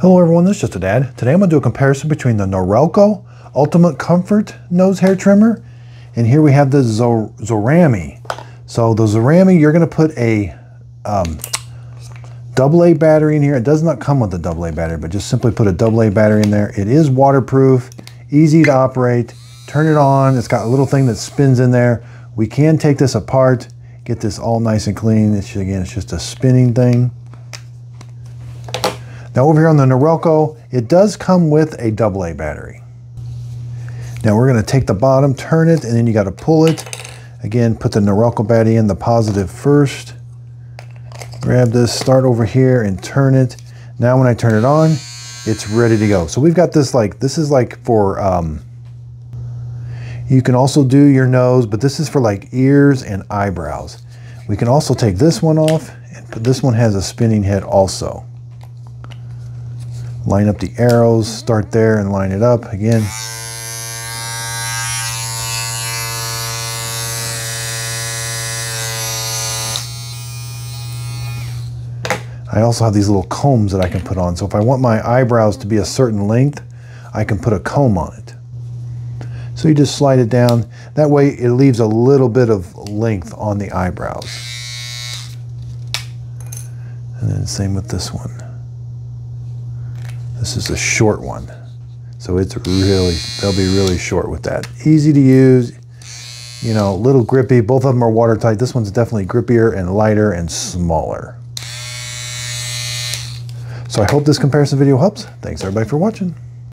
Hello everyone, this is Just a Dad. Today I'm going to do a comparison between the Norelco Ultimate Comfort Nose Hair Trimmer and here we have the Zorami. So the Zorami, you're going to put a um, AA battery in here. It does not come with a AA battery, but just simply put a AA battery in there. It is waterproof, easy to operate. Turn it on. It's got a little thing that spins in there. We can take this apart, get this all nice and clean. It's, again, it's just a spinning thing. Now over here on the Norelco, it does come with a AA battery. Now we're going to take the bottom, turn it, and then you got to pull it. Again, put the Norelco battery in the positive first. Grab this, start over here and turn it. Now when I turn it on, it's ready to go. So we've got this like, this is like for, um, you can also do your nose, but this is for like ears and eyebrows. We can also take this one off, and this one has a spinning head also line up the arrows, start there and line it up again. I also have these little combs that I can put on. So if I want my eyebrows to be a certain length, I can put a comb on it. So you just slide it down. That way it leaves a little bit of length on the eyebrows. And then same with this one. This is a short one. So it's really, they'll be really short with that. Easy to use, you know, a little grippy. Both of them are watertight. This one's definitely grippier and lighter and smaller. So I hope this comparison video helps. Thanks everybody for watching.